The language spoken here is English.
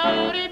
about it.